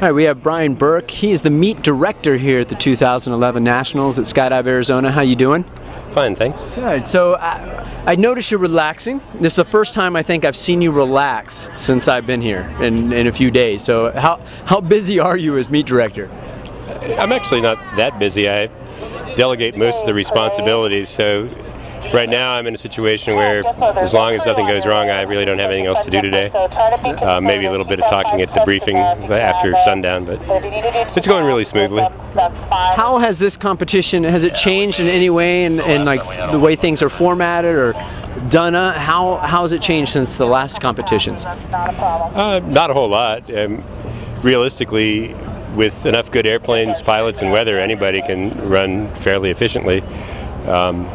All right, we have Bryan Burke. He is the meet director here at the 2011 Nationals at Skydive Arizona. How you doing? Fine, thanks. Good. So uh, I, I noticed you're relaxing. This is the first time I think I've seen you relax since I've been here in, in a few days. So how how busy are you as meet director? I'm actually not that busy. I delegate most of the responsibilities, so right now I'm in a situation where as long as nothing goes wrong, I really don't have anything else to do today. Uh, maybe a little bit of talking at the briefing after sundown, but it's going really smoothly. How has this competition, has it changed in any way in, in like the way things are formatted or done? Uh, how, how has it changed since the last competitions? Uh, not a whole lot. Um, realistically, with enough good airplanes, pilots, and weather, anybody can run fairly efficiently. Um,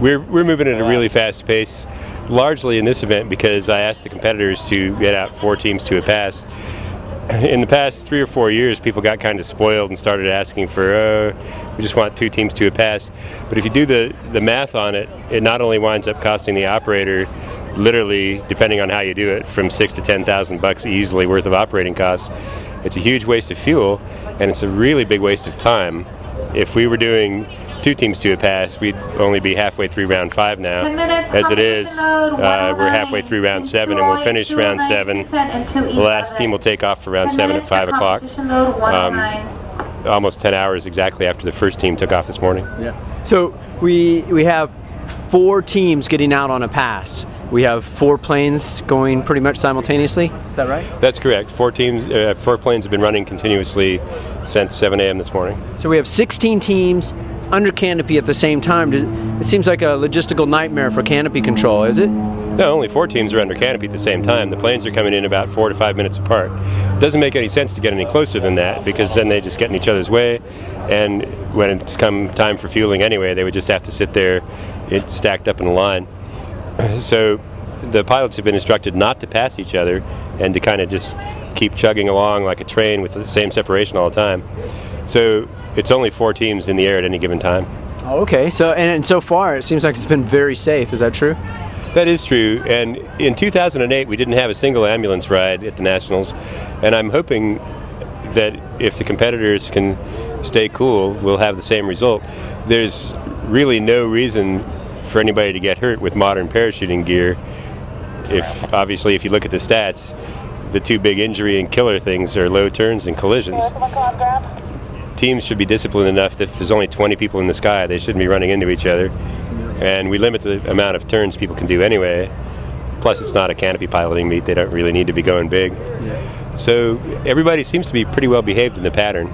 we're, we're moving at a really fast pace, largely in this event because I asked the competitors to get out four teams to a pass. In the past three or four years, people got kind of spoiled and started asking for, uh, we just want two teams to a pass. But if you do the, the math on it, it not only winds up costing the operator literally, depending on how you do it, from six to ten thousand bucks easily worth of operating costs. It's a huge waste of fuel, and it's a really big waste of time. If we were doing two teams to a pass, we'd only be halfway through round five now. As it is, uh, we're halfway through round seven, and we'll finish round seven. The last team will take off for round seven at five o'clock. Um, almost 10 hours exactly after the first team took off this morning. Yeah. So we we have four teams getting out on a pass. We have four planes going pretty much simultaneously. Is that right? That's correct. Four teams, uh, four planes have been running continuously since 7 a.m. this morning. So we have 16 teams under canopy at the same time. Does, it seems like a logistical nightmare for canopy control, is it? No, only four teams are under canopy at the same time. The planes are coming in about four to five minutes apart. It doesn't make any sense to get any closer than that because then they just get in each other's way. And when it's come time for fueling anyway, they would just have to sit there stacked up in a line. So the pilots have been instructed not to pass each other and to kind of just keep chugging along like a train with the same separation all the time. So it's only four teams in the air at any given time. Oh, okay. So and, and so far it seems like it's been very safe. Is that true? That is true. And in 2008, we didn't have a single ambulance ride at the Nationals, and I'm hoping that if the competitors can stay cool, we'll have the same result. There's really no reason for anybody to get hurt with modern parachuting gear. If obviously, if you look at the stats, the two big injury and killer things are low turns and collisions. Teams should be disciplined enough that if there's only 20 people in the sky, they shouldn't be running into each other. And we limit the amount of turns people can do anyway. Plus, it's not a canopy piloting meet; they don't really need to be going big. So everybody seems to be pretty well behaved in the pattern.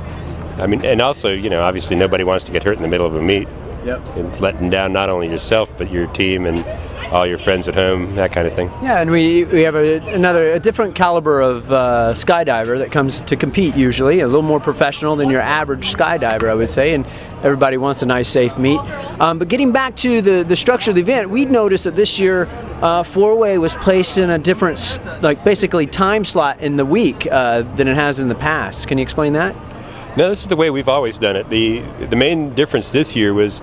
I mean, and also, you know, obviously nobody wants to get hurt in the middle of a meet. Yep. And letting down not only yourself but your team and all your friends at home, that kind of thing. Yeah, and we, we have a, another a different caliber of uh, skydiver that comes to compete usually, a little more professional than your average skydiver, I would say, and everybody wants a nice, safe meet. Um, but getting back to the, the structure of the event, we noticed that this year uh, four-way was placed in a different, like basically time slot in the week uh, than it has in the past. Can you explain that? No, this is the way we've always done it. The the main difference this year was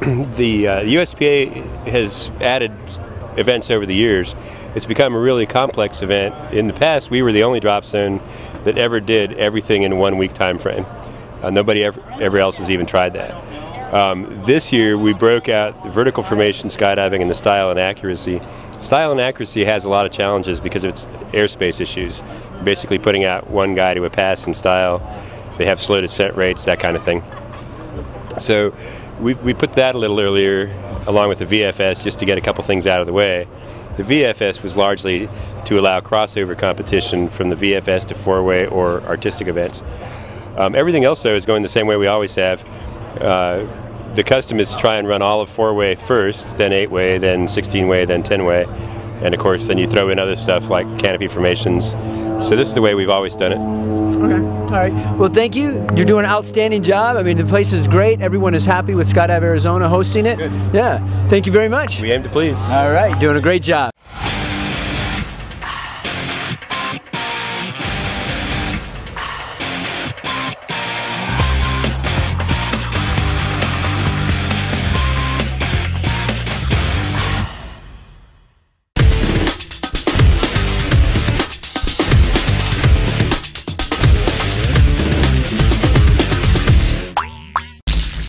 the uh, USPA has added events over the years. It's become a really complex event. In the past, we were the only drop zone that ever did everything in one week time frame. Uh, nobody ever, ever else has even tried that. Um, this year, we broke out vertical formation skydiving and the style and accuracy. Style and accuracy has a lot of challenges because of its airspace issues. Basically, putting out one guy to a pass in style they have slow descent rates, that kind of thing. So we, we put that a little earlier along with the VFS just to get a couple things out of the way. The VFS was largely to allow crossover competition from the VFS to four-way or artistic events. Um, everything else, though, is going the same way we always have. Uh, the custom is to try and run all of four-way first, then eight-way, then 16-way, then 10-way. And of course, then you throw in other stuff like canopy formations. So this is the way we've always done it. Okay. All right. Well, thank you. You're doing an outstanding job. I mean, the place is great. Everyone is happy with Skydive Arizona hosting it. Good. Yeah. Thank you very much. We aim to please. All right. Doing a great job.